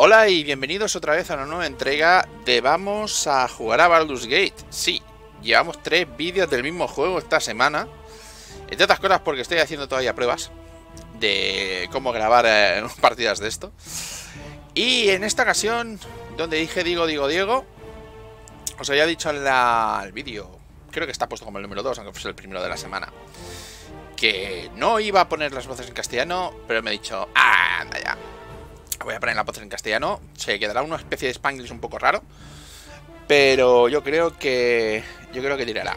Hola y bienvenidos otra vez a una nueva entrega de Vamos a jugar a Baldur's Gate. Sí, llevamos tres vídeos del mismo juego esta semana. Entre otras cosas porque estoy haciendo todavía pruebas de cómo grabar eh, partidas de esto. Y en esta ocasión, donde dije digo, digo, Diego, os había dicho en la, el vídeo, creo que está puesto como el número 2, aunque fuese el primero de la semana, que no iba a poner las voces en castellano, pero me he dicho, ah, anda ya, Voy a poner la voz en castellano. Se quedará una especie de spanglish un poco raro. Pero yo creo que... Yo creo que tirará.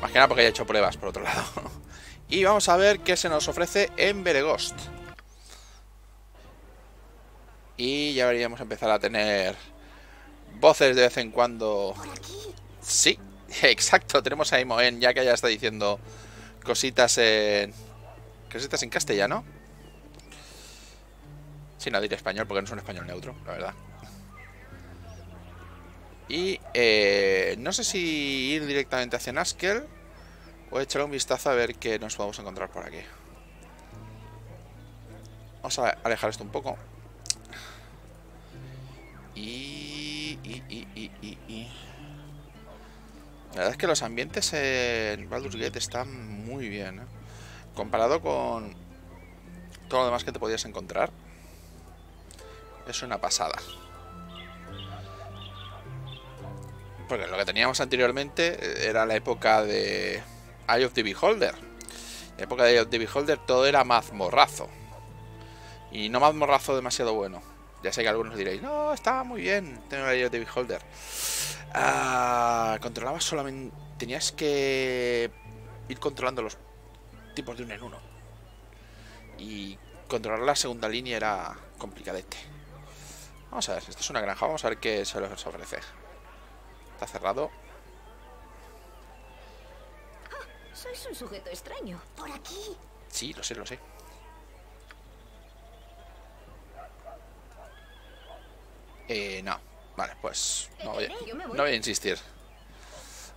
Más que nada porque haya hecho pruebas, por otro lado. y vamos a ver qué se nos ofrece en Beregost. Y ya veríamos empezar a tener voces de vez en cuando. Sí, exacto. Tenemos a Imoen, ya que ya está diciendo cositas en... Cositas en castellano. Sin no diré español porque no es un español neutro, la verdad. Y eh, no sé si ir directamente hacia Naskel o echar un vistazo a ver qué nos podemos encontrar por aquí. Vamos a alejar esto un poco. Y, La verdad es que los ambientes en Baldur's Gate están muy bien. ¿eh? Comparado con todo lo demás que te podías encontrar. Es una pasada. Porque lo que teníamos anteriormente era la época de Eye of the Beholder. En la época de Eye of the Beholder todo era mazmorrazo. Y no mazmorrazo demasiado bueno. Ya sé que algunos diréis, no, estaba muy bien tener Eye of the Beholder. Ah, controlabas solamente... Tenías que ir controlando los tipos de un en uno. Y controlar la segunda línea era complicadete. Vamos a ver, esto es una granja, vamos a ver qué se les ofrece. Está cerrado. Ah, sois un sujeto extraño. Por aquí. Sí, lo sé, lo sé. Eh, no. Vale, pues no voy, a, no voy a insistir.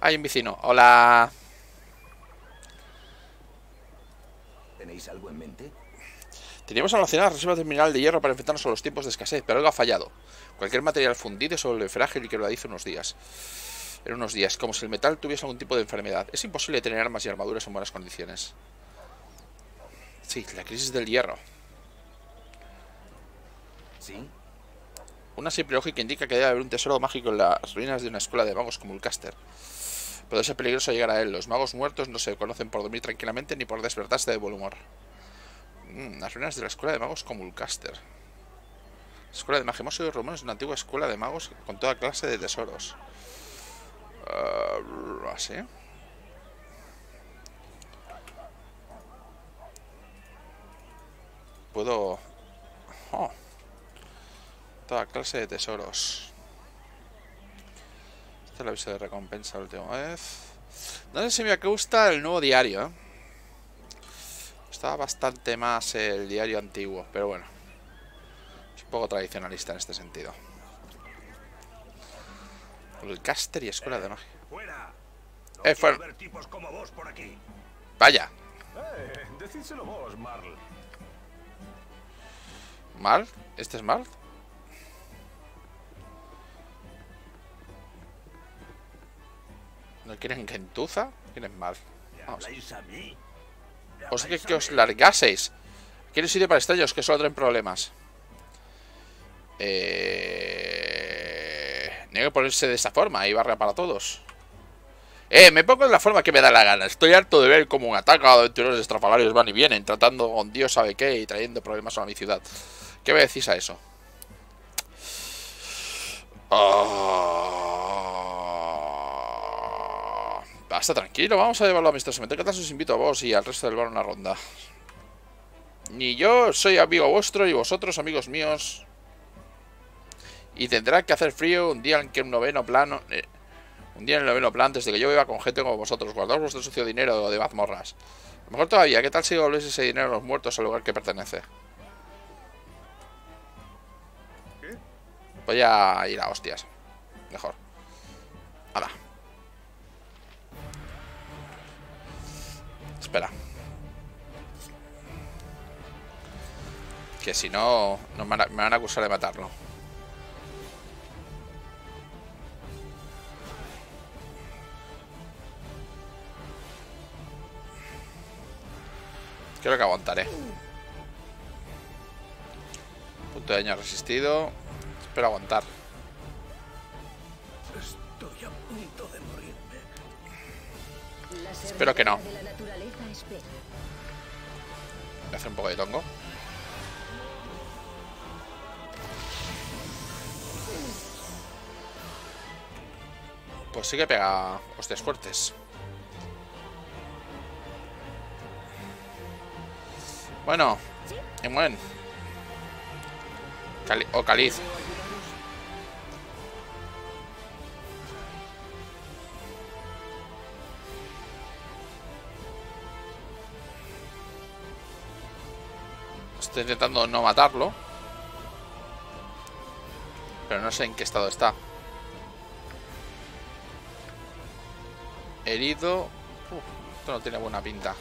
Hay un vecino. Hola. ¿Tenéis algo en mente? Teníamos almacenadas reservas de mineral de hierro para enfrentarnos a los tiempos de escasez, pero algo ha fallado. Cualquier material fundido vuelve frágil y que lo dice unos días. En unos días, como si el metal tuviese algún tipo de enfermedad. Es imposible tener armas y armaduras en buenas condiciones. Sí, la crisis del hierro. ¿Sí? Una simple lógica indica que debe haber un tesoro mágico en las ruinas de una escuela de magos como el Caster. Puede ser peligroso llegar a él. Los magos muertos no se conocen por dormir tranquilamente ni por despertarse de buen humor. Mm, las ruinas de la escuela de magos Comulcaster. Escuela de magia. Hemos oído rumores de una antigua escuela de magos con toda clase de tesoros. ¿Así? Puedo... Oh. Toda clase de tesoros. Este es el aviso de recompensa la última vez. No sé si me gusta el nuevo diario, ¿eh? Está bastante más el diario antiguo, pero bueno. Es un poco tradicionalista en este sentido. El caster y escuela de magia. ¡Fuera! eh, fuera. Vaya. Eh, Marl. ¿Este es Mal? ¿No quieren gentuza? ¿Quién es Mal? Vamos. Os dije que os largaseis. Quiero sitio para estrellos, que solo traen problemas. Eh... Tengo que ponerse de esta forma y barra para todos. Eh, me pongo de la forma que me da la gana. Estoy harto de ver cómo un ataque a aventureros estrafalarios van y vienen, tratando con Dios sabe qué y trayendo problemas a mi ciudad. ¿Qué me decís a eso? Oh... Basta, tranquilo, vamos a llevarlo amistosamente. ¿Qué tal os invito a vos y al resto del bar una ronda? Ni yo soy amigo vuestro y vosotros amigos míos. Y tendrá que hacer frío un día en que un noveno plano... Eh, un día en el noveno plan desde que yo viva con gente como vosotros. Guardaos vuestro sucio dinero de mazmorras. A lo mejor todavía, ¿qué tal si volvéis ese dinero a los muertos al lugar que pertenece? Voy a ir a hostias. Mejor. Hala. Espera. Que si no, nos van a- me van a acusar de matarlo. Creo que aguantaré. Punto de daño resistido. Espero aguantar. Espero que no. Voy a hacer un poco de tongo. Pues sí que pega hostias fuertes. Bueno, y buen. Cali- o caliz. Estoy intentando no matarlo. Pero no sé en qué estado está. Herido. Uf, esto no tiene buena pinta.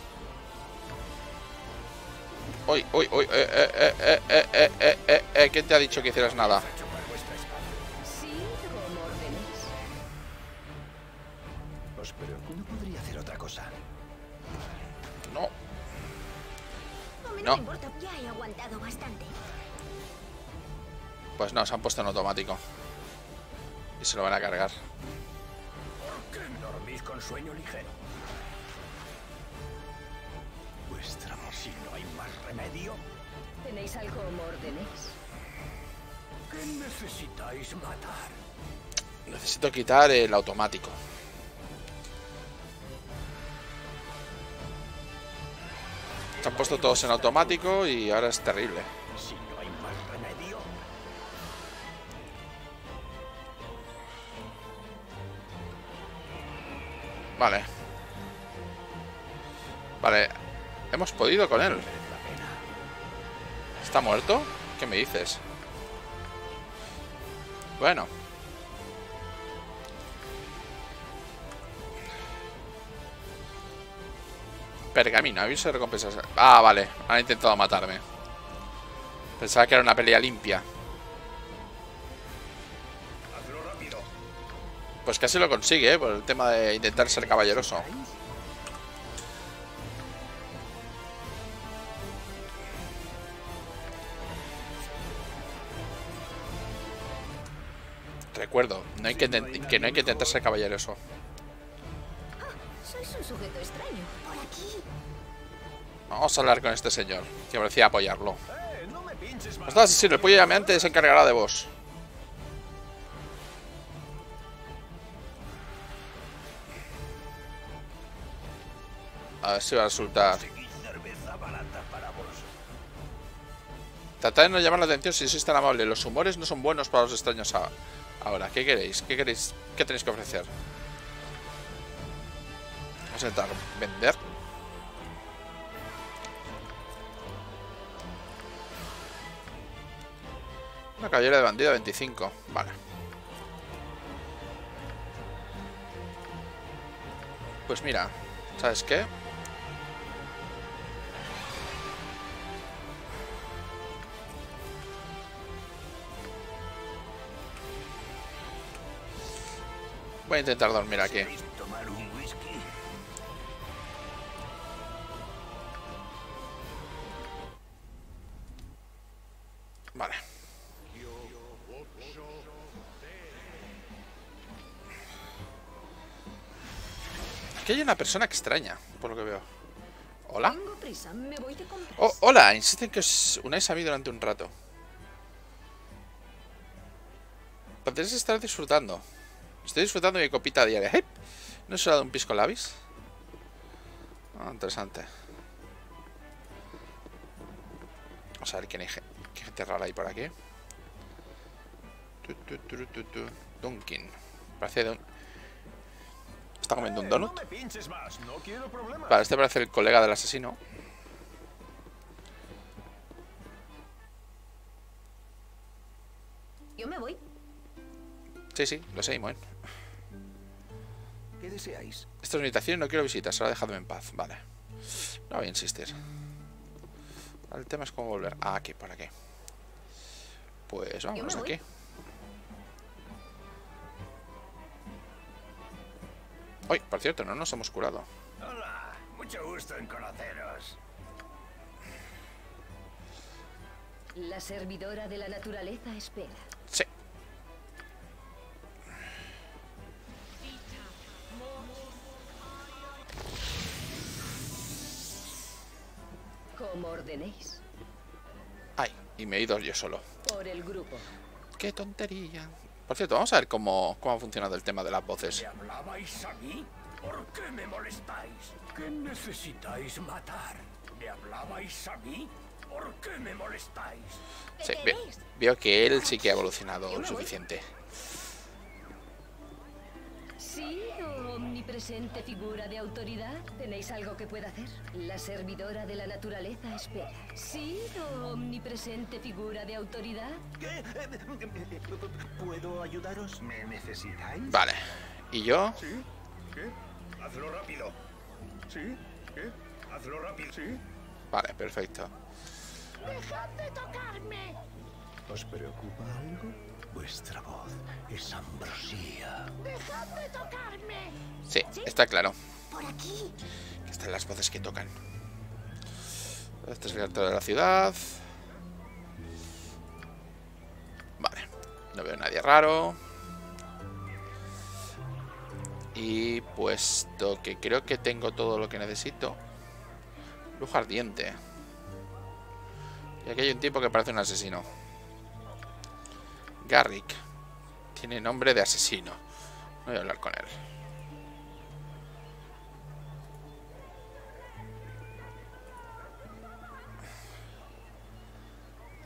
Uy, uy, uy, eh, eh, eh, eh, eh, eh, eh, eh, eh, ¿quién te ha dicho que hicieras nada? No podría hacer otra cosa. No, pues no, se han puesto en automático. Y se lo van a cargar. ¿Por qué dormís con sueño ligero? Vuestra Si no hay más remedio, ¿Tenéis algo como ordenéis? ¿qué necesitáis matar? Necesito quitar el automático. Se han puesto todos en automático y ahora es terrible. Si Vale. Vale. Hemos podido con él. ¿Está muerto? ¿Qué me dices? Bueno. Pergamino, aviso de recompensas. Ah, vale. Han intentado matarme. Pensaba que era una pelea limpia. Pues casi lo consigue, ¿eh? Por el tema de intentar ser caballeroso. Recuerdo, no hay que, no hay que intentar ser caballeroso. Vamos a hablar con este señor, que parecía apoyarlo. Más. Ostras, asesino, el pollo llameante se encargará de vos. A ver si va a resultar. Tratad de no llamar la atención si sois tan amable. Los humores no son buenos para los extraños ahora. ¿Qué queréis? ¿Qué queréis? ¿Qué tenéis que ofrecer? Vamos a intentar vender. Una caballera de bandida 25. Vale. Pues mira, ¿sabes qué? Voy a intentar dormir aquí. Vale. Aquí hay una persona extraña, por lo que veo. ¿Hola? Oh, hola, insisten que os unáis a mí durante un rato. Podréis estar disfrutando. Estoy disfrutando de mi copita diaria. ¡Hip! ¿No os he dado un pisco labis? Ah, interesante. Vamos a ver quién hay qué gente rara hay por aquí. Tu, tu, tu, tu, tu. Dunkin. Parece de un... ¿Está comiendo un Eh, donut? Vale, este parece el colega del asesino. Yo me voy. Sí, sí, lo sé, Moen. ¿Qué deseáis? Esta es mi habitación y no quiero visitas, solo dejadme en paz. Vale. No voy a insistir. El tema es cómo volver. Ah, aquí, por aquí. Pues vámonos voy. aquí. Uy, por cierto, no nos hemos curado. Hola, mucho gusto en conoceros. La servidora de la naturaleza espera. Como ordenéis. Ay, y me he ido yo solo. Por el grupo. ¡Qué tontería! Por cierto, vamos a ver cómo, cómo ha funcionado el tema de las voces. ¿Me hablabais a mí? ¿Por qué me molestáis? ¿Qué necesitáis matar? ¿Me hablabais a mí? ¿Por qué me molestáis? Sí, ve- veo que él sí que ha evolucionado lo voy. suficiente. Sí, omnipresente figura de autoridad. ¿Tenéis algo que pueda hacer? La servidora de la naturaleza espera. Sí, omnipresente figura de autoridad. ¿Qué? ¿Puedo ayudaros? ¿Me necesitáis? Vale. ¿Y yo? ¿Sí? ¿Qué? Hazlo rápido. ¿Sí? ¿Qué? Hazlo rápido. ¿Sí? Vale, perfecto. ¿Os preocupa algo? Vuestra voz es ambrosía. Sí, está claro. Por aquí. Que están las voces que tocan. Este es el alto de la ciudad. Vale. No veo a nadie raro. Y puesto que creo que tengo todo lo que necesito. Lujo ardiente. Y aquí hay un tipo que parece un asesino. Garrick. Tiene nombre de asesino. No voy a hablar con él.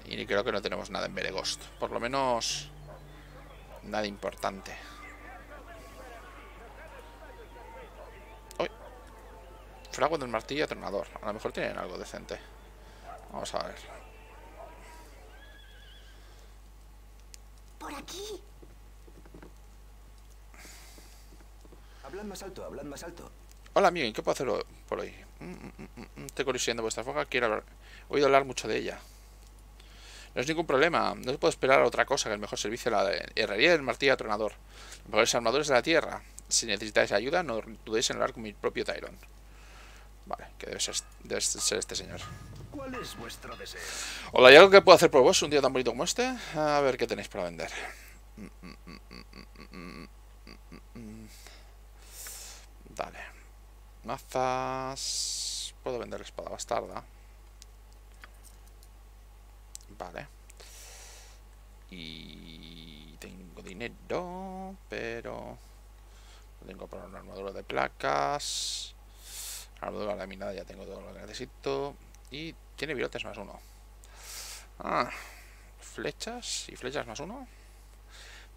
Y creo que no tenemos nada en Beregost. Por lo menos... Nada importante. ¡Uy! Fragua del martillo atronador. A lo mejor tienen algo decente. Vamos a ver. Por aquí. Hablad más alto, hablad más alto. Hola amigo, ¿y qué puedo hacer por hoy? Mm, mm, mm, Estoy colisionando vuestra foca, quiero hablar. He oído hablar mucho de ella. No es ningún problema, no se puede esperar a otra cosa que el mejor servicio de la herrería del martillo atronador. Los mejores armadores de la tierra. Si necesitáis ayuda, no dudéis en hablar con mi propio Tyron. Vale, que debe ser, debe ser este señor. ¿Cuál es vuestro deseo? Hola, ¿hay algo que puedo hacer por vos un día tan bonito como este? A ver qué tenéis para vender. Dale. Mazas. Puedo vender la espada bastarda. Vale. Y tengo dinero, pero no tengo para una armadura de placas. Armadura laminada ya tengo todo lo que necesito. Y tiene virotes más uno. Ah, flechas y flechas más uno.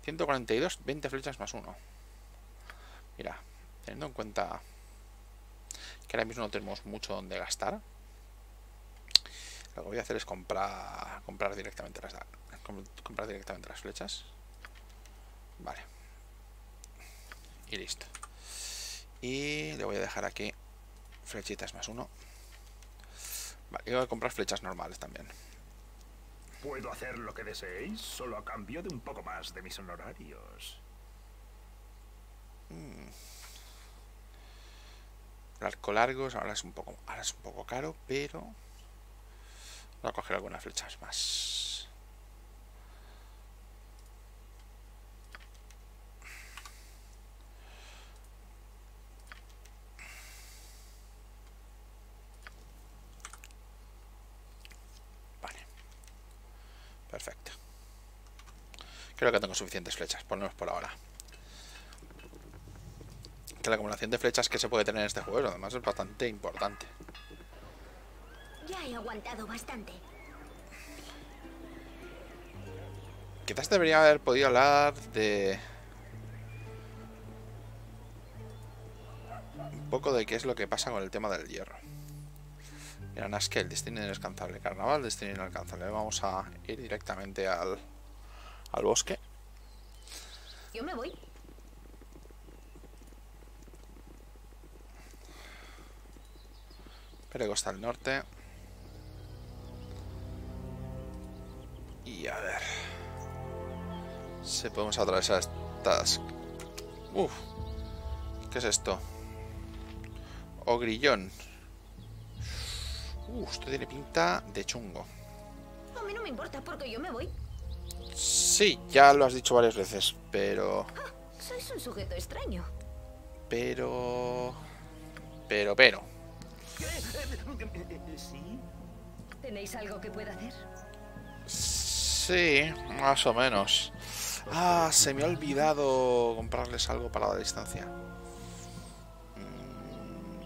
142, 20 flechas más uno. Mira, teniendo en cuenta que ahora mismo no tenemos mucho donde gastar. Lo que voy a hacer es comprar comprar directamente las com- comprar directamente las flechas. Vale. Y listo. Y le voy a dejar aquí flechitas más uno. Vale, y voy a comprar flechas normales también. ¿Puedo hacer lo que deseéis solo a cambio de un poco más de mis honorarios? El arco largo ahora es un poco ahora es un poco caro, pero voy a coger algunas flechas más. Vale. Perfecto. Creo que tengo suficientes flechas, menos por ahora. Que la acumulación de flechas que se puede tener en este juego además es bastante importante. Ya he aguantado bastante. Quizás debería haber podido hablar de... Un poco de qué es lo que pasa con el tema del hierro. Mira, Naskel, destino inalcanzable. Carnaval, destino inalcanzable. Vamos a ir directamente al, al bosque. Yo me voy. Pero costa al norte. Y a ver. Si podemos atravesar estas... Uf. ¿Qué es esto? O grillón. Uh, esto tiene pinta de chungo. A mí no me importa porque yo me voy. Sí, ya lo has dicho varias veces, pero... Ah, sois un sujeto extraño. Pero... Pero, pero... ¿Sí? ¿Tenéis algo que pueda hacer? Sí, más o menos. Ah, se me ha olvidado comprarles algo para la distancia. Mm,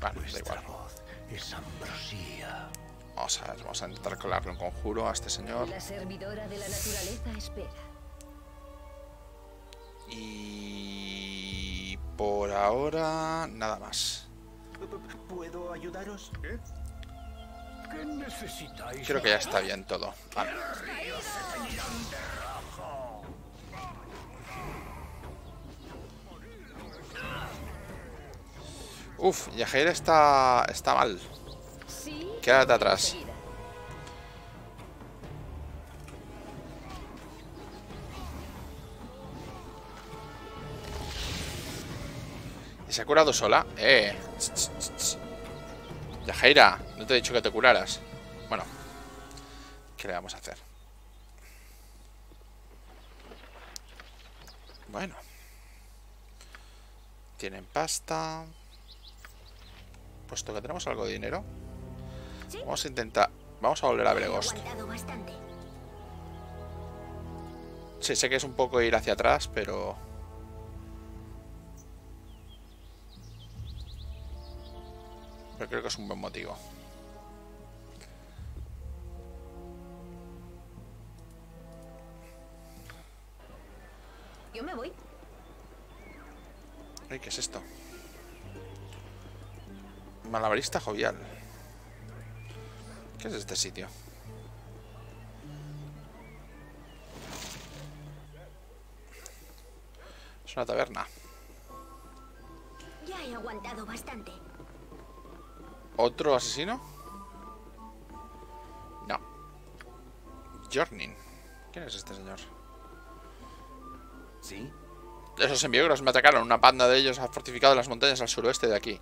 Vale, da igual. voz es ambrosía. Vamos a ver, vamos a intentar colarle un conjuro a este señor. La servidora de la naturaleza espera. Y... Por ahora, nada más. ¿Puedo ayudaros? ¿Qué? ¿Qué necesitáis? Creo que ya está bien todo. Vale. Uf, Yajaira está, está mal. Quédate atrás. ¿Y se ha curado sola? Eh. Yajaira, no te he dicho que te curaras. Bueno. ¿Qué le vamos a hacer? Bueno. Tienen pasta. Puesto que tenemos algo de dinero. Vamos a intentar... Vamos a volver a Bregost. aguantado bastante. Sí, sé que es un poco ir hacia atrás, pero... Pero creo que es un buen motivo. Yo me voy. Ay, ¿qué es esto? Malabarista jovial. ¿Qué es este sitio? Es una taberna. Ya he aguantado bastante. ¿Otro asesino? No. Jornin. ¿Quién es este señor? ¿Sí? Esos enviogros me atacaron. Una panda de ellos ha fortificado las montañas al suroeste de aquí.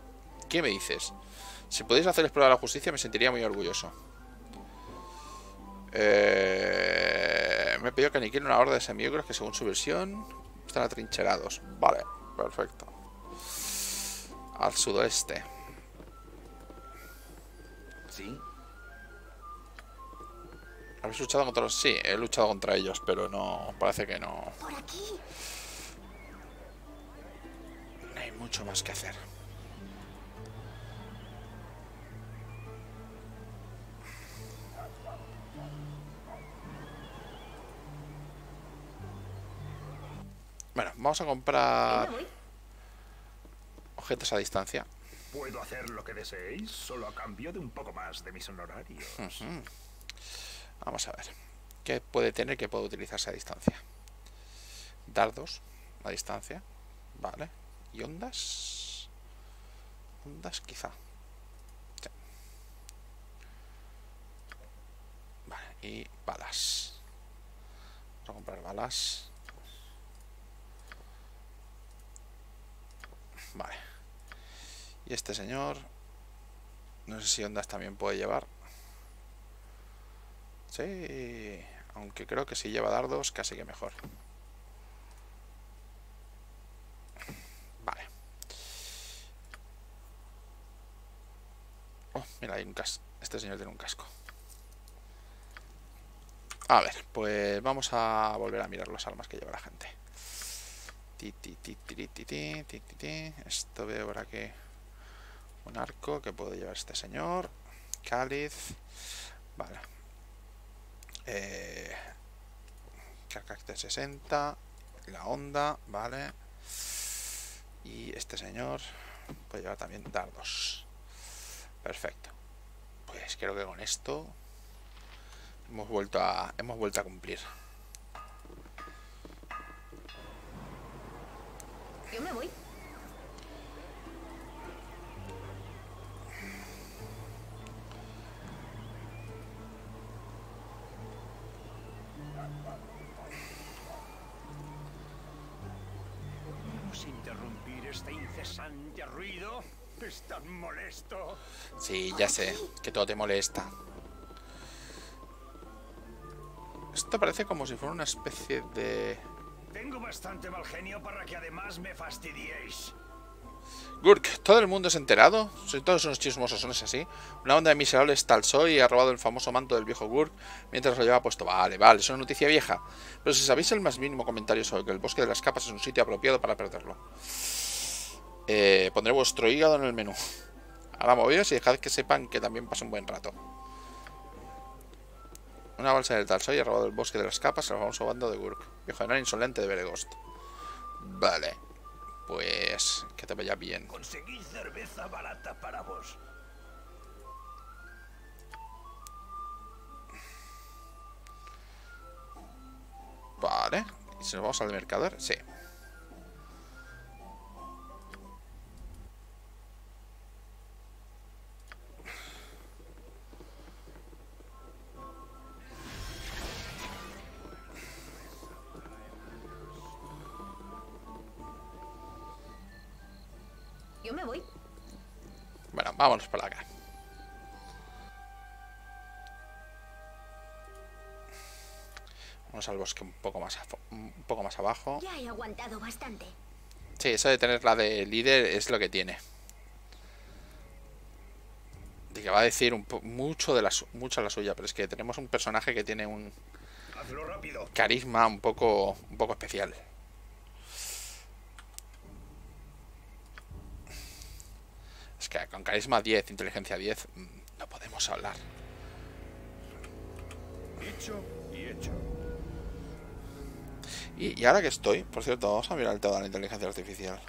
¿Qué me dices? Si podéis hacerles prueba de la justicia, me sentiría muy orgulloso. Eh, me he pedido que aniquilen una horda de semiogros que, según su versión, están atrincherados. Vale, perfecto. Al sudoeste. ¿Sí? ¿Habéis luchado contra los...? Sí, he luchado contra ellos, pero no... Parece que no... Por aquí. No hay mucho más que hacer. Bueno, vamos a comprar objetos a distancia. Puedo hacer lo que deseéis, solo a cambio de un poco más de mis honorarios. Vamos a ver. ¿Qué puede tener que puede utilizarse a distancia? Dardos a distancia. Vale. ¿Y ondas? Ondas quizá. Sí. Vale. Y balas. Vamos a comprar balas. Vale. Y este señor... No sé si ondas también puede llevar. Sí, aunque creo que si lleva dardos casi que mejor. Vale. Oh, mira, hay un casco. Este señor tiene un casco. A ver, pues vamos a volver a mirar las armas que lleva la gente. Esto veo por aquí un arco que puede llevar este señor. Cáliz. Vale. Eh, Carcacte 60. La onda, vale. Y este señor puede llevar también dardos. Perfecto. Pues creo que con esto hemos vuelto a hemos vuelto a cumplir. Yo me voy. interrumpir este incesante ruido? Es molesto. Sí, ya sé, que todo te molesta. Esto parece como si fuera una especie de... Tengo bastante mal genio para que además me fastidiéis. Gurk, ¿todo el mundo es enterado? Si todos unos chismosos, ¿no es así? Una banda de miserables tal soy ha robado el famoso manto del viejo Gurk mientras lo lleva puesto. Vale, vale, es una noticia vieja. Pero si sabéis el más mínimo comentario sobre que el bosque de las capas es un sitio apropiado para perderlo. Eh, pondré vuestro hígado en el menú. Ahora movíos y dejad que sepan que también pasa un buen rato. Una balsa del tal soy ha robado el bosque de las capas al famoso bando de Gurk. Viejo enano insolente de Beregost. Vale. Pues que te vaya bien. Conseguí cerveza barata para vos. Vale. ¿Y si nos vamos al mercader? Sí. Vámonos para acá. Vamos al bosque un poco más, un poco más abajo. Ya he aguantado bastante. Sí, eso de tener la de líder es lo que tiene. De que va a decir un mucho de la mucho la suya, pero es que tenemos un personaje que tiene un carisma un poco un poco especial. Es que con carisma 10, inteligencia 10, mm, no podemos hablar. Dicho y hecho. Y, y ahora que estoy, por cierto, vamos a mirar el tema de la inteligencia artificial.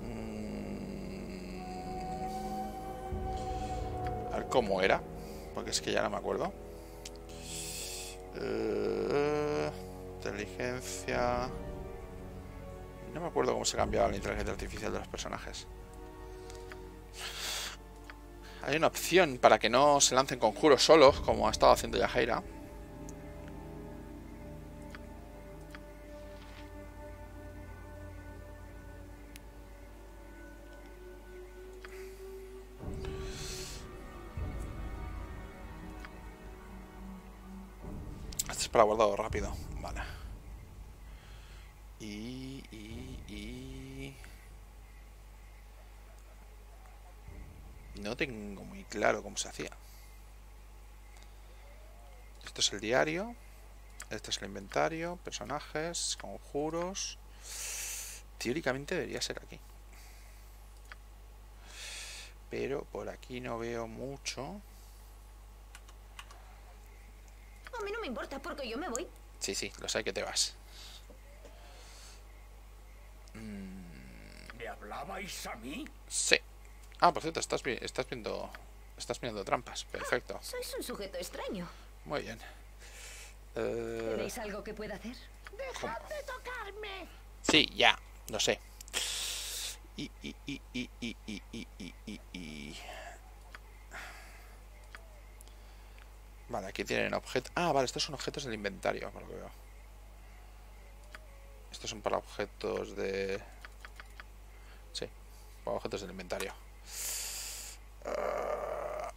Mm. A ver cómo era, porque es que ya no me acuerdo. Eh, inteligencia. No me acuerdo cómo se cambiaba la inteligencia artificial de los personajes. Hay una opción para que no se lancen conjuros solos, como ha estado haciendo Yajaira. Esto es para guardado rápido. Vale. Y, y... No tengo muy claro cómo se hacía. Esto es el diario. Este es el inventario. Personajes, conjuros. Teóricamente debería ser aquí. Pero por aquí no veo mucho. A mí no me importa porque yo me voy. Sí, sí, lo sé que te vas. Mm, ¿Me hablabais a mí? sí. Ah, por cierto, estás, estás viendo... Estás viendo trampas. Perfecto. Sois un sujeto extraño. Muy bien. Eh, ¿Tenéis algo que pueda hacer? Sí, ya, lo sé. Y, y, y, y, y, y, y, y, y, y. Vale, aquí tienen objetos. Ah, vale, estos son objetos del inventario, por lo que veo. Estos son para objetos de. Sí, para objetos del inventario. Ah,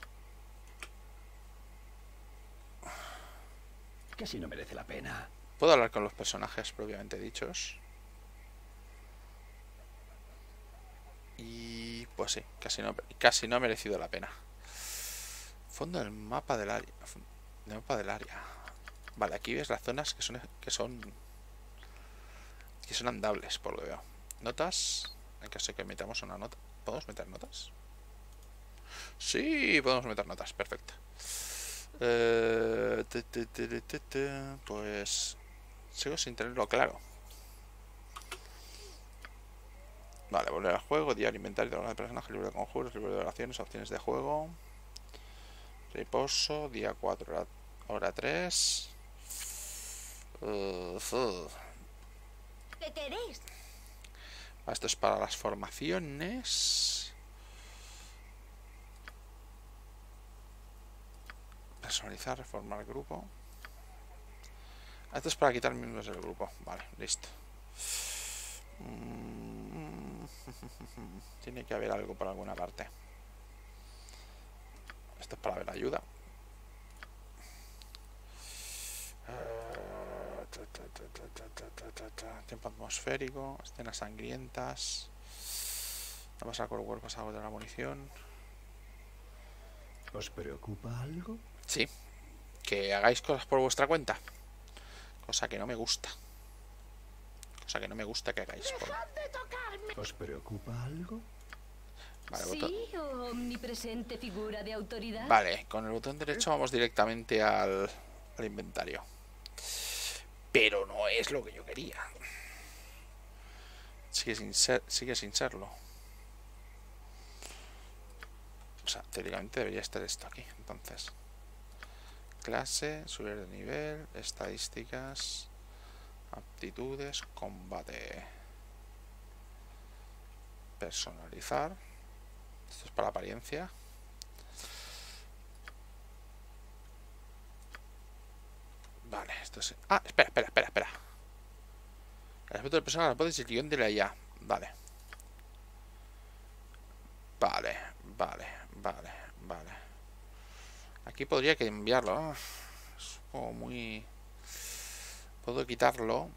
Casi no merece la pena. Puedo hablar con los personajes propiamente dichos. Y pues sí, casi no, casi no ha merecido la pena. Fondo del mapa del área. Del mapa del área. Vale, aquí ves las zonas que son que son que son andables, por lo que veo. Notas. En caso de que metamos una nota. ¿Podemos meter notas? Sí, podemos meter notas, perfecto. Eh, pues sigo sin tenerlo claro. Vale, volver al juego, diario, inventario, diagrama de personaje, libro de conjuros, libro de oraciones, opciones de juego. Reposo, día 4, hora, hora 3. Uf, uf. ¿Qué queréis? Esto es para las formaciones. Personalizar, reformar grupo. Esto es para quitar miembros del grupo. Vale, listo. Mm, Tiene que haber algo por alguna parte. Esto es para ver ayuda. Eh, Tiempo atmosférico, escenas sangrientas. Pasar con cuerpos algo de la munición. ¿Os preocupa algo? Sí, que hagáis cosas por vuestra cuenta. Cosa que no me gusta. Cosa que no me gusta que hagáis. Por... ¿Os preocupa algo? Vale, botón- Sí, omnipresente figura de autoridad. Vale, con el botón derecho vamos directamente al, al inventario. Pero no es lo que yo quería. Sigue sin, sigue sin serlo. O sea, teóricamente debería estar esto aquí. Entonces, clase, subir de nivel, estadísticas, aptitudes, combate, personalizar. Esto es para apariencia. Vale, Ah, espera, espera, espera, espera. El aspecto del personaje, la voz y el guion de la IA. Vale. Vale, vale, vale, vale. Aquí podría que enviarlo. Es muy... Puedo quitarlo.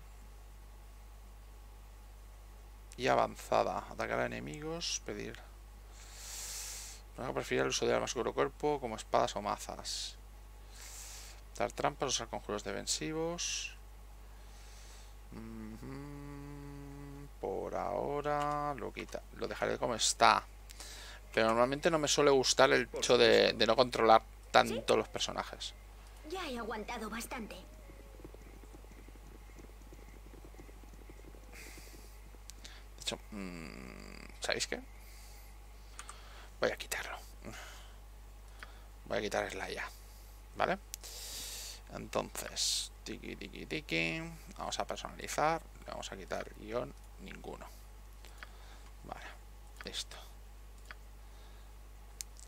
Y avanzada. Atacar a enemigos. Pedir. No prefiero el uso de armas cuerpo cuerpo como espadas o mazas. Dar trampas, usar conjuros defensivos. Por ahora lo quita. Lo dejaré como está. Pero normalmente no me suele gustar el hecho de, de no controlar tanto los personajes. Ya he aguantado bastante. De hecho, mm, ¿sabéis qué? Voy a quitarlo. Voy a quitar la ya. ¿Vale? Entonces, tiki tiki tiki. Vamos a personalizar. Le vamos a quitar guion ninguno. Vale, listo.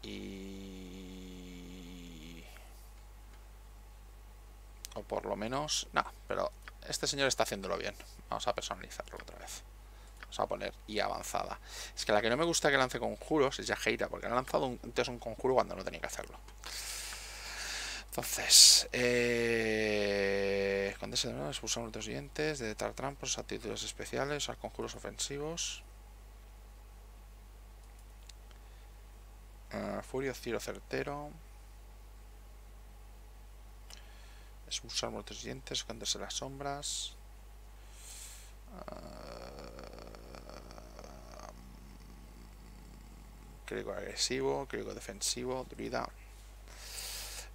Y. O por lo menos. No, pero este señor está haciéndolo bien. Vamos a personalizarlo otra vez. Vamos a poner y avanzada. Es que la que no me gusta que lance conjuros es Yajeira, porque ha lanzado un, entonces un conjuro cuando no tenía que hacerlo. Entonces, eh, cuando se de expulsar otros dientes, detectar trampas, actitudes especiales, conjuros ofensivos. Eh, Furio, Ciro certero. Expulsar muertos dientes, esconderse las sombras. Crítico agresivo, crítico defensivo, druida.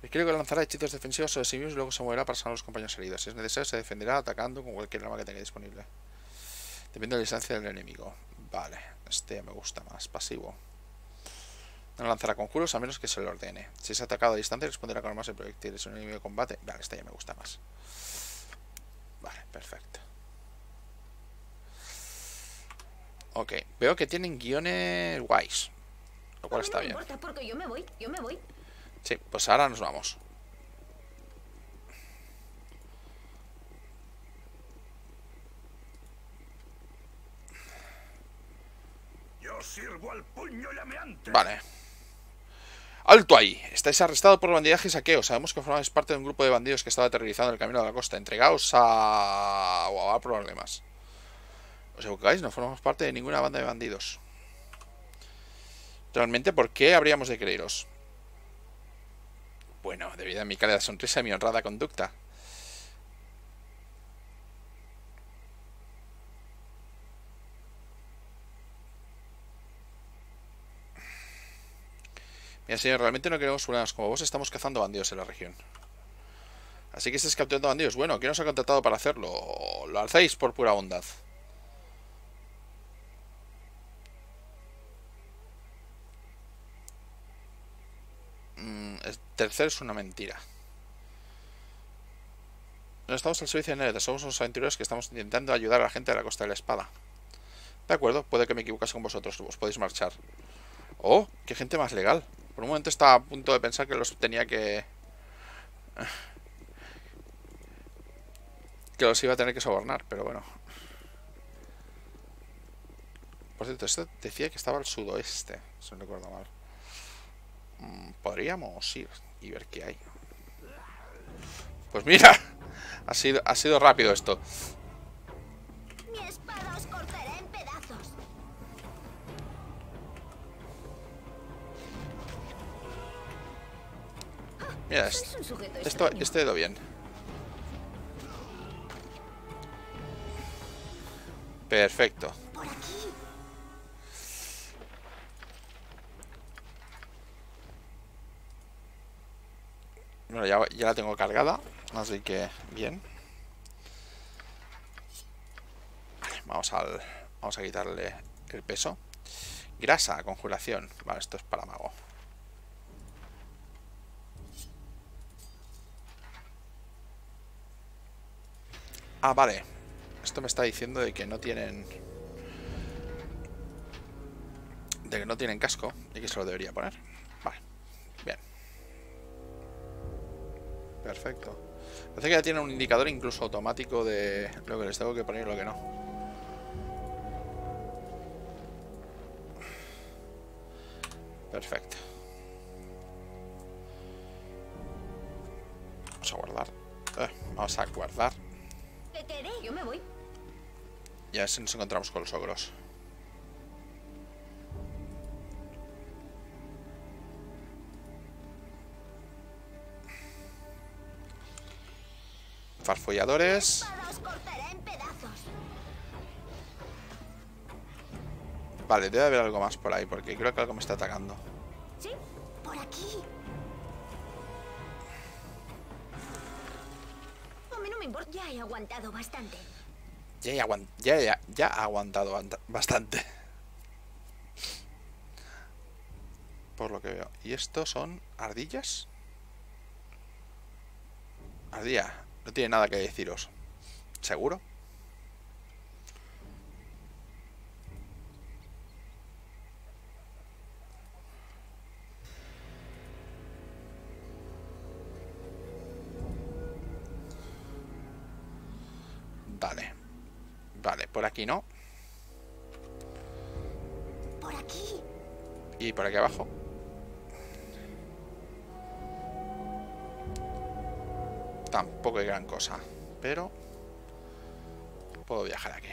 El crítico lanzará hechizos defensivos sobre sí mismo y luego se moverá para sanar a los compañeros heridos. Si es necesario, se defenderá atacando con cualquier arma que tenga disponible. Depende de la distancia del enemigo. Vale, este me gusta más, pasivo. No lanzará conjuros a menos que se lo ordene. Si es atacado a distancia, responderá con armas de proyectiles. Un enemigo de combate. Vale, este ya me gusta más. Vale, perfecto. Ok, veo que tienen guiones guays. Lo cual está bien. importa porque yo me voy, yo me voy. Sí, pues ahora nos vamos. Yo sirvo al puño llameante. Vale. ¡Alto ahí! Estáis arrestados por bandidaje y saqueo. Sabemos que formáis parte de un grupo de bandidos que estaba aterrorizando el camino a la costa. Entregaos a... o habrá problemas. ¿Os equivocáis? No formamos parte de ninguna banda de bandidos. Realmente, ¿por qué habríamos de creeros? Bueno, debido a mi cálida sonrisa y mi honrada conducta. Mira, señor, realmente no queremos problemas como vos. Estamos cazando bandidos en la región. Así que estáis capturando bandidos. Bueno, ¿quién os ha contratado para hacerlo? Lo hacéis por pura bondad. Tercero es una mentira. No estamos al servicio de nadie, somos unos aventureros que estamos intentando ayudar a la gente de la Costa de la Espada. De acuerdo, puede que me equivocase con vosotros, os podéis marchar. Oh, qué gente más legal. Por un momento estaba a punto de pensar que los tenía que... que los iba a tener que sobornar, pero bueno. Por cierto, esto decía que estaba al sudoeste, si no recuerdo mal. Mm, Podríamos ir y ver qué hay. Pues mira, ha sido, ha sido rápido esto. Mi espada os cortará en pedazos. Mira, esto, extraño. esto ha ido bien. Perfecto. Bueno, ya, ya la tengo cargada, así que bien. Vamos al, vamos a quitarle el peso. Grasa, conjuración. Vale, esto es para mago. Ah, vale. Esto me está diciendo de que no tienen... De que no tienen casco y que se lo debería poner. Vale. Perfecto. Parece que ya tiene un indicador incluso automático de lo que les tengo que poner y lo que no. Perfecto. Vamos a guardar. Eh, vamos a guardar. ¿Qué queréis? Yo me voy. Y a ver si nos encontramos con los ogros. En pedazos. Vale, debe haber algo más por ahí, porque creo que algo me está atacando. ¿Sí? Por aquí. A mí no me importa. Ya he aguantado bastante. Ya, he aguan- ya, ya, ya ha aguantado bastante. Por lo que veo. ¿Y estos son ardillas? Ardilla, no tiene nada que deciros. ¿Seguro? Vale. Vale, por aquí no. Por aquí. Y por aquí abajo. Tampoco hay gran cosa. Pero... Puedo viajar aquí.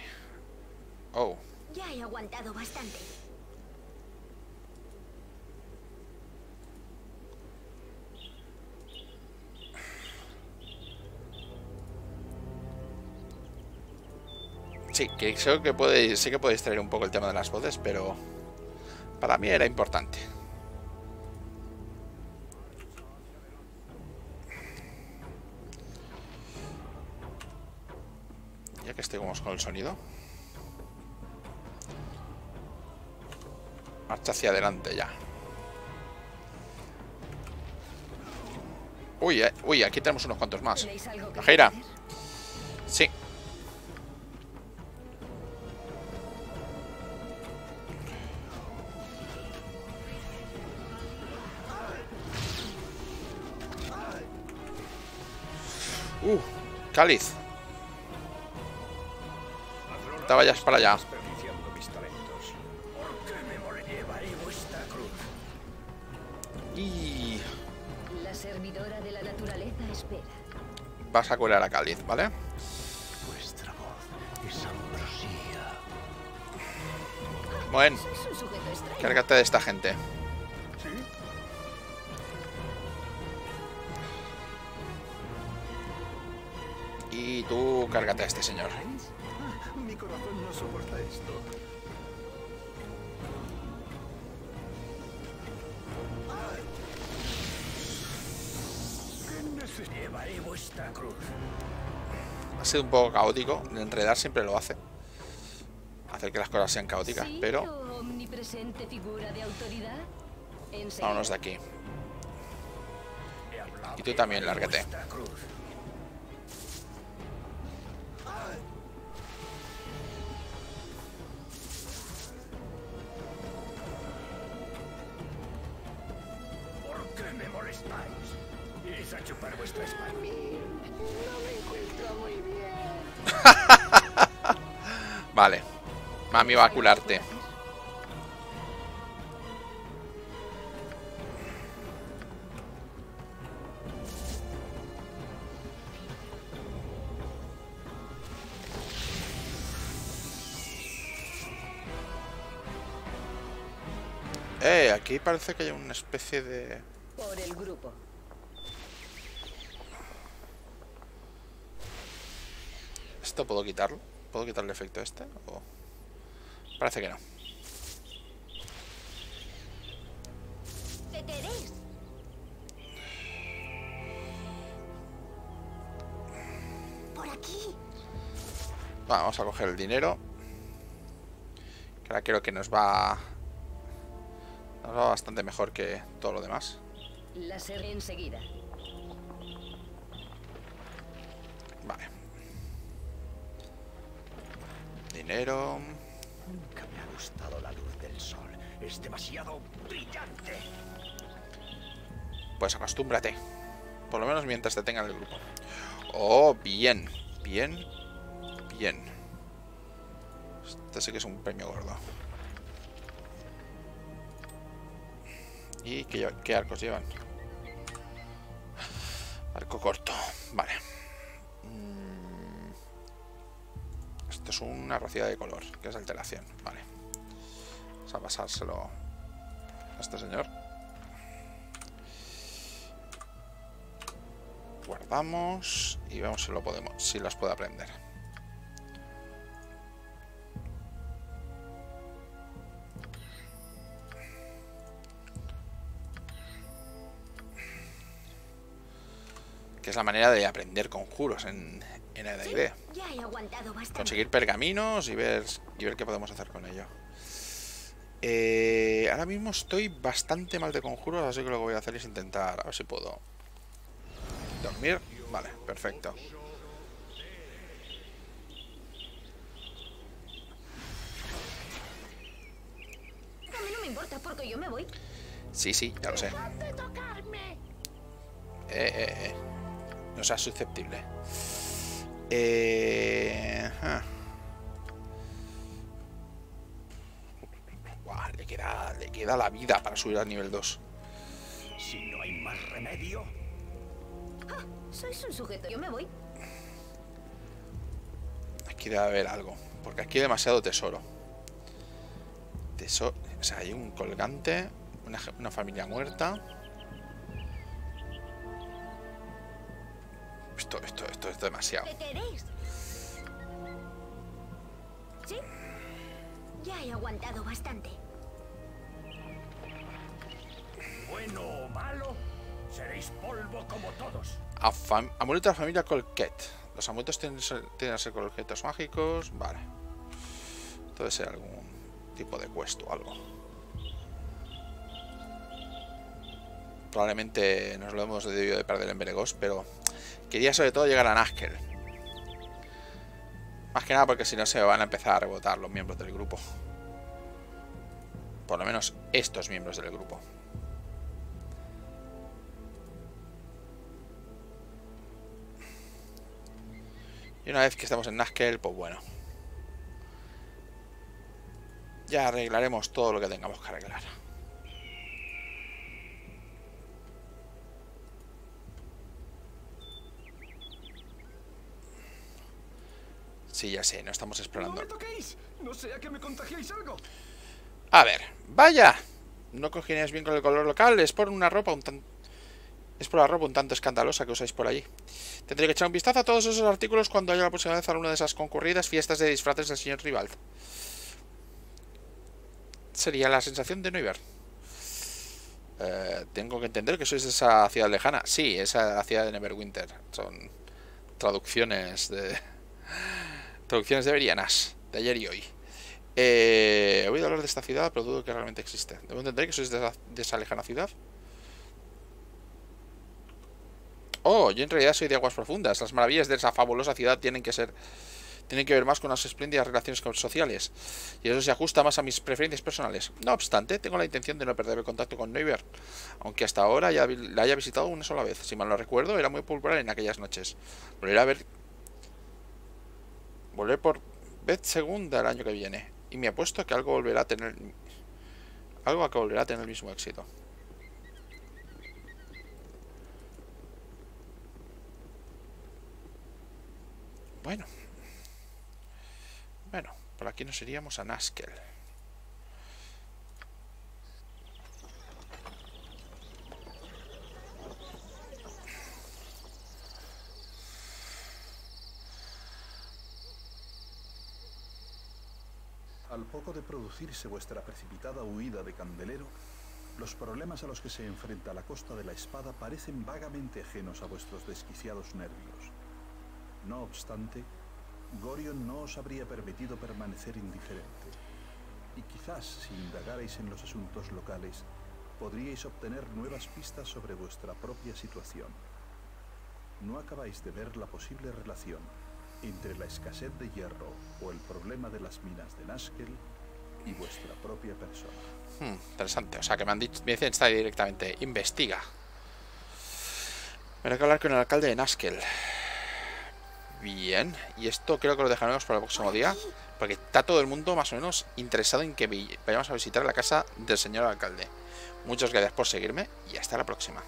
Oh. Ya he aguantado bastante. Sí, que creo que puede, sé que puede distraer un poco el tema de las voces, pero... Para mí era importante. El sonido. Marcha hacia adelante ya. Uy, eh, uy, aquí tenemos unos cuantos más. ¿Tenéis algo que Jaira. Sí. Uh, cáliz. Te vayas para allá. Y La servidora de la naturaleza espera. vas a curar a cáliz, ¿vale? Vuestra voz es ambrosía. Extraño. cárgate de esta gente. Y tú cárgate a este señor. Mi corazón no soporta esto. ¿Qué neces- Llevaré vuestra cruz. Ha sido un poco caótico. Enredar siempre lo hace. Hacer que las cosas sean caóticas, Sí, pero omnipresente figura de autoridad. Enseguida. vámonos de aquí. Y tú también, lárgate. vuestra cruz. ¿Por qué me molestáis? Venís a chupar vuestra espalda. Vale. Mami va a cularte. Eh, aquí parece que hay una especie de... Por el grupo. ¿Esto puedo quitarlo? ¿Puedo quitar el efecto este? O... Parece que no. Por aquí. Vamos a coger el dinero. Que ahora creo que nos va... Nos va bastante mejor que todo lo demás. La enseguida. Dinero. Nunca me ha gustado la luz del sol. Es demasiado brillante. Pues acostúmbrate. Por lo menos mientras te tengan el grupo. Oh, bien. Bien. Bien. Este sí que es un premio gordo. ¿Y qué, qué arcos llevan? Arco corto. Vale. Esto es una rociada de color, que es alteración. Vale. Vamos a pasárselo a este señor. Guardamos y vemos si lo podemos, si las puedo aprender. Que es la manera de aprender conjuros en, en AD&D. Conseguir pergaminos y ver, y ver qué podemos hacer con ello. Eh, ahora mismo estoy bastante mal de conjuros, así que lo que voy a hacer es intentar a ver si puedo dormir. Vale, perfecto. A mí no me importa porque yo me voy. Sí, sí, ya lo sé. Eh, eh, eh. No seas susceptible. Eh... ah. Buah, le queda, le queda la vida para subir al nivel 2. Si no hay más remedio, Sois un sujeto. Yo me voy. Aquí debe haber algo. Porque aquí hay demasiado tesoro. Tesoro. O sea, hay un colgante. Una familia muerta. Esto, esto es demasiado. ¿Qué queréis? ¿Sí? Ya he aguantado bastante. bueno o malo, seréis polvo como todos. Amuleto de la familia Colquet. Los amuletos tienen, tienen que ser con objetos mágicos. Vale. Debe ser algún tipo de quest o algo. Probablemente nos lo hemos debido de perder en Beregos, pero quería sobre todo llegar a Nazkel. Más que nada porque si no se van a empezar a rebotar los miembros del grupo. Por lo menos estos miembros del grupo. Y una vez que estamos en Nazkel, pues bueno. Ya arreglaremos todo lo que tengamos que arreglar. Sí, ya sé, no estamos ¡No explorando. me toquéis! No sea que me algo. A ver, vaya. No cogíais bien con el color local, es por una ropa un tan... Es por la ropa un tanto escandalosa que usáis por allí. Tendré que echar un vistazo a todos esos artículos cuando haya la próxima vez a una de esas concurridas fiestas de disfraces del señor Ribald. Sería la sensación de Neuber. Eh, tengo que entender que sois de esa ciudad lejana. Sí, esa ciudad de Neverwinter. Son traducciones de... Traducciones de Verianas, de ayer y hoy. Eh, he oído hablar de esta ciudad, pero dudo que realmente existe. Debo entender que sois de esa, lejana ciudad. Oh, yo en realidad soy de aguas profundas. Las maravillas de esa fabulosa ciudad tienen que ser. tiene que ver más con unas espléndidas relaciones sociales, y eso se ajusta más a mis preferencias personales. No obstante, tengo la intención de no perder el contacto con Neuber, aunque hasta ahora ya la haya visitado una sola vez. Si mal no recuerdo, era muy popular en aquellas noches. Volveré a ver... Volver por vez segunda el año que viene, y me apuesto que algo volverá a tener... Algo que volverá a tener el mismo éxito. Bueno. Bueno, por aquí nos iríamos a Naskel. Al poco de producirse vuestra precipitada huida de Candelero, los problemas a los que se enfrenta la Costa de la Espada parecen vagamente ajenos a vuestros desquiciados nervios. No obstante, Gorion no os habría permitido permanecer indiferente. Y quizás si indagarais en los asuntos locales, podríais obtener nuevas pistas sobre vuestra propia situación. No acabáis de ver la posible relación entre la escasez de hierro o el problema de las minas de Naskel y vuestra propia persona. Hmm, interesante, o sea que me han dicho, me dicen está directamente, investiga. Habrá que hablar con el alcalde de Naskel. Bien, y esto creo que lo dejaremos para el próximo día, porque está todo el mundo más o menos interesado en que vayamos a visitar la casa del señor alcalde. Muchas gracias por seguirme y hasta la próxima.